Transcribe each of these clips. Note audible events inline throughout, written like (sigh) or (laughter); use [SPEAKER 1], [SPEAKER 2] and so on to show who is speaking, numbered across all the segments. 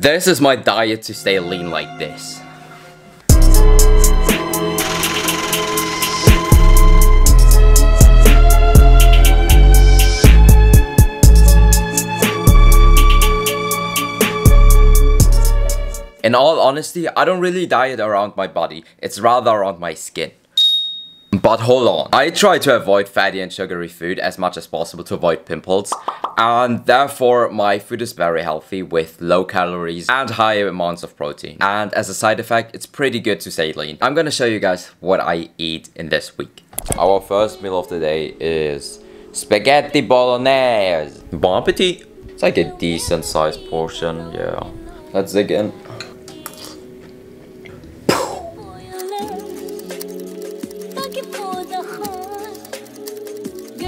[SPEAKER 1] This is my diet to stay lean like this. In all honesty, I don't really diet around my body, it's rather around my skin. But hold on, I try to avoid fatty and sugary food as much as possible to avoid pimples and therefore my food is very healthy with low calories and high amounts of protein. And as a side effect, it's pretty good to stay lean. I'm gonna show you guys what I eat in this week. Our first meal of the day is spaghetti bolognese. Bon appetit! It's like a decent sized portion, yeah. Let's dig in.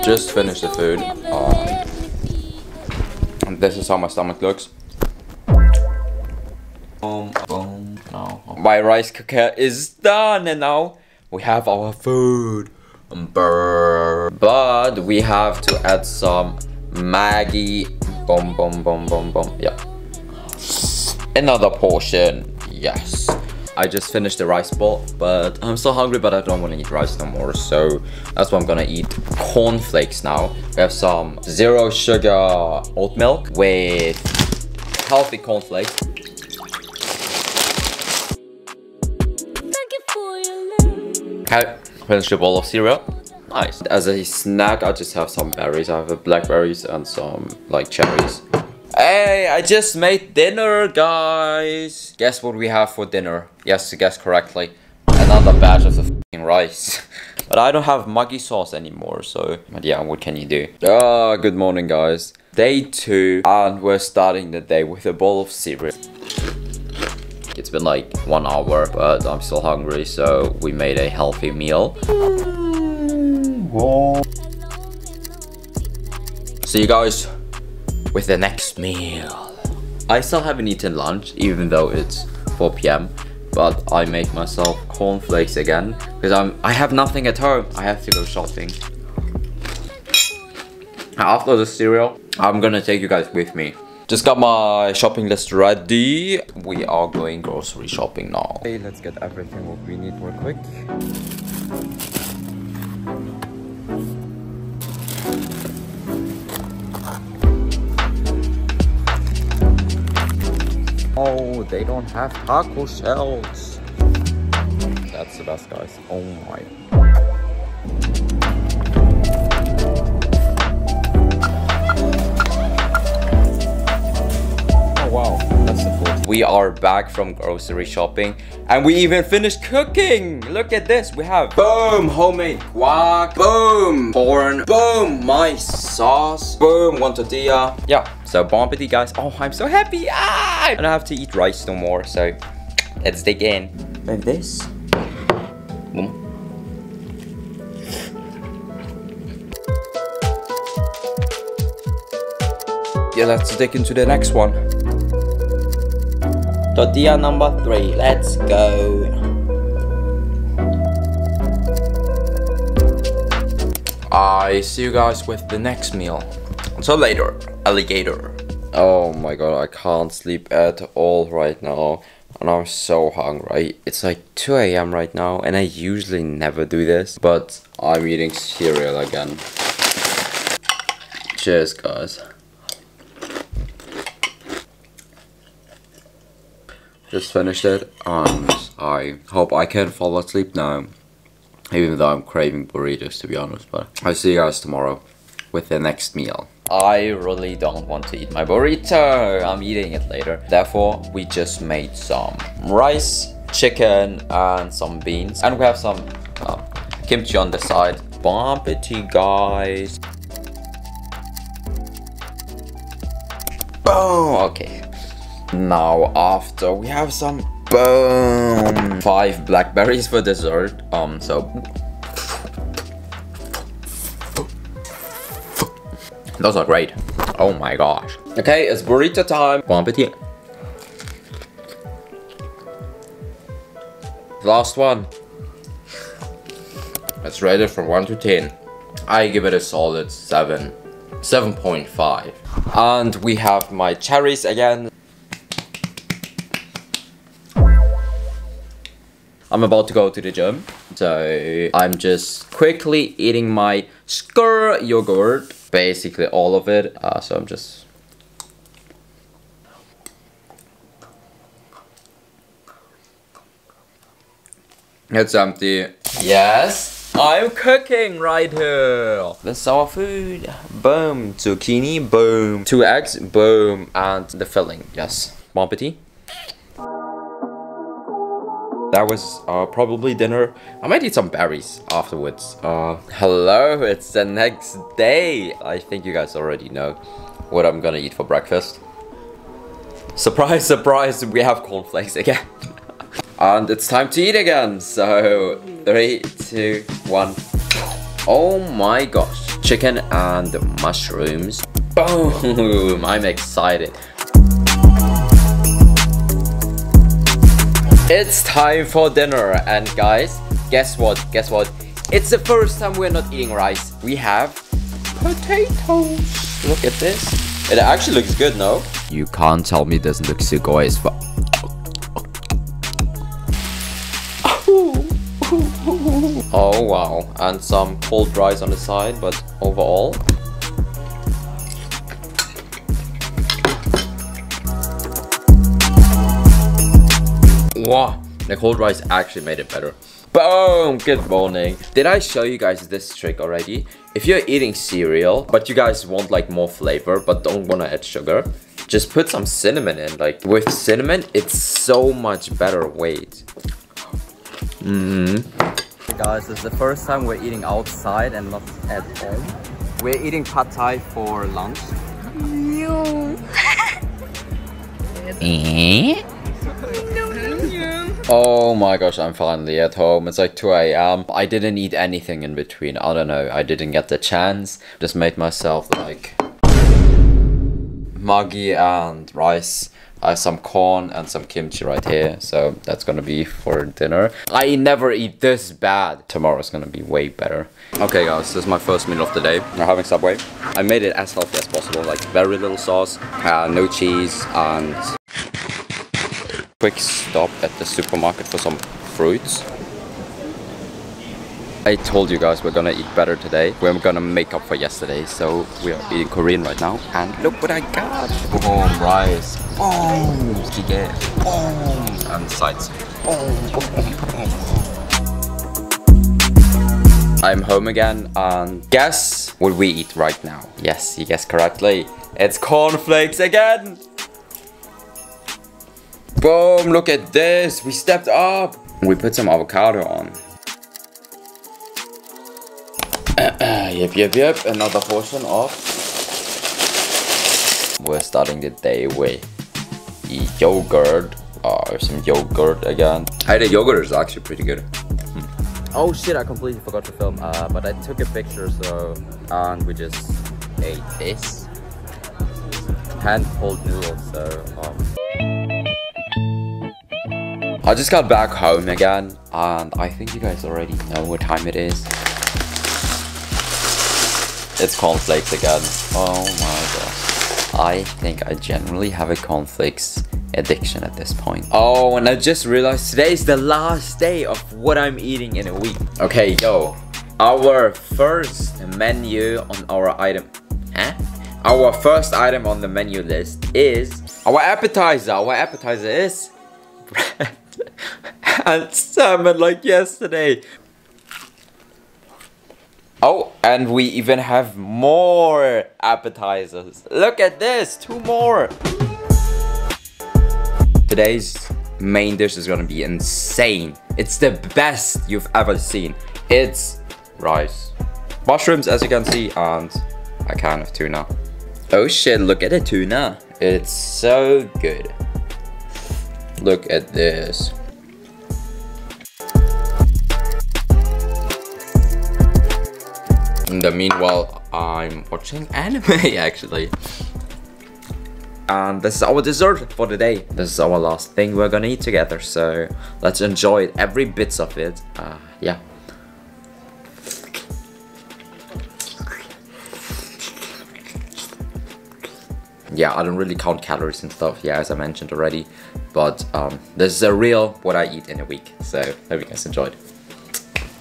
[SPEAKER 1] Just finished the food. Um, and this is how my stomach looks. Boom, boom, no. My rice cooker is done and now we have our food. But we have to add some Maggi. Boom, boom, boom, boom, boom. Yeah. Another portion. Yes. I just finished the rice bowl, but I'm still hungry, but I don't want to eat rice no more. So that's why I'm gonna eat cornflakes now. We have some zero sugar oat milk with healthy cornflakes. Okay, finished a bowl of cereal. Nice. As a snack, I just have some berries. I have blackberries and some like cherries. Hey, I just made dinner, guys. Guess what we have for dinner? Yes, guess correctly. Another batch of the rice. (laughs) but I don't have Maggi sauce anymore, so... But yeah, what can you do? Ah, good morning, guys. Day two, and we're starting the day with a bowl of cereal. It's been like one hour, but I'm still hungry, so we made a healthy meal. See you guys with the next meal. I still haven't eaten lunch, even though it's 4 p.m. But I make myself cornflakes again because I'm I have nothing at home. I have to go shopping. After the cereal, I'm gonna take you guys with me. Just got my shopping list ready. We are going grocery shopping now. Okay, let's get everything what we need real quick. They don't have taco shells. That's the best, guys. Oh my. We are back from grocery shopping and we even finished cooking. Look at this. We have boom, homemade guac, boom, corn, boom, my sauce, boom, one tortilla. Yeah, so bon appetit, guys. Oh, I'm so happy. Ah! I don't have to eat rice no more, so let's dig in. Like this. Boom. Yeah, let's dig into the next one. Tortilla uh, number three. Let's go. I see you guys with the next meal. Until later, alligator. Oh my god, I can't sleep at all right now. And I'm so hungry. It's like 2 a.m. right now, and I usually never do this. But I'm eating cereal again. Cheers, guys. Just finished it, and I hope I can fall asleep now. Even though I'm craving burritos, to be honest. But I'll see you guys tomorrow with the next meal. I really don't want to eat my burrito. I'm eating it later. Therefore, we just made some rice, chicken, and some beans. And we have some uh, kimchi on the side. Bon appetit, guys. Boom! Okay. Now, after we have some boom five blackberries for dessert. Um, so Those are great. Oh my gosh. Okay, it's burrito time. Bon appetit. Last one. Let's rate it from 1 to 10. I give it a solid 7. 7.5. And we have my cherries again. I'm about to go to the gym. So I'm just quickly eating my skyr yogurt. Basically all of it. Uh, so I'm just... It's empty. Yes, I'm cooking right here. This is our food. Boom. Zucchini. Boom. Two eggs. Boom. And the filling. Yes. Bon appetit. That was uh, probably dinner. I might eat some berries afterwards. Uh, hello, it's the next day. I think you guys already know what I'm gonna eat for breakfast. Surprise, surprise, we have cornflakes again. (laughs) and it's time to eat again. So, three, two, one. Oh my gosh. Chicken and mushrooms. Boom, (laughs) I'm excited. It's time for dinner and guys, guess what, guess what? It's the first time we're not eating rice. We have potatoes. Look at this. It actually looks good, no? You can't tell me it doesn't look but... Oh wow, and some cold rice on the side, but overall, Wow, the cold rice actually made it better. Boom! Good morning. Did I show you guys this trick already? If you're eating cereal, but you guys want like more flavor, but don't want to add sugar, just put some cinnamon in. Like with cinnamon, it's so much better. Wait. Mm hmm Guys, this is the first time we're eating outside and not at home. We're eating pad thai for lunch. No. (laughs) Oh my gosh, I'm finally at home. It's like 2 a.m. I didn't eat anything in between. I don't know. I didn't get the chance. Just made myself like Maggi and rice. I have some corn and some kimchi right here. So that's gonna be for dinner. I never eat this bad. Tomorrow's gonna be way better. Okay guys, this is my first meal of the day. We're having Subway. I made it as healthy as possible. Like very little sauce, uh, no cheese and quick stop at the supermarket for some fruits. I told you guys we're gonna eat better today. We're gonna make up for yesterday. So we are eating Korean right now. And look what I got. Boom, rice. Boom, jjigae. Boom, and sides. Boom, boom, boom. I'm home again and guess what we eat right now. Yes, you guessed correctly. It's cornflakes again. Boom, look at this. We stepped up. We put some avocado on. (clears throat) yep, yep, yep. Another portion of. We're starting the day with yogurt. Uh, some yogurt again. Hey, the yogurt is actually pretty good. Hmm. Oh shit, I completely forgot to film. Uh, but I took a picture, so... And we just ate this. Hand-pulled noodles, so... Um, I just got back home again, and I think you guys already know what time it is. It's cornflakes again. Oh my gosh. I think I generally have a cornflakes addiction at this point. Oh, and I just realized today is the last day of what I'm eating in a week. Okay, yo. Our first menu on our item... Huh? Our first item on the menu list is... Our appetizer. Our appetizer is... (laughs) (laughs) Bread (laughs) and salmon like yesterday. Oh, and we even have more appetizers. Look at this, two more. Today's main dish is gonna be insane. It's the best you've ever seen. It's rice, mushrooms as you can see, and a can of tuna. Oh shit, look at the tuna. It's so good. Look at this. In the meanwhile, I'm watching anime (laughs) actually. And this is our dessert for the day. This is our last thing we're gonna eat together, so let's enjoy it, every bits of it. Uh, yeah. yeah, I don't really count calories and stuff, yeah, as I mentioned already. But um, this is a real what I eat in a week. So hope you guys enjoyed.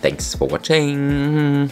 [SPEAKER 1] Thanks for watching.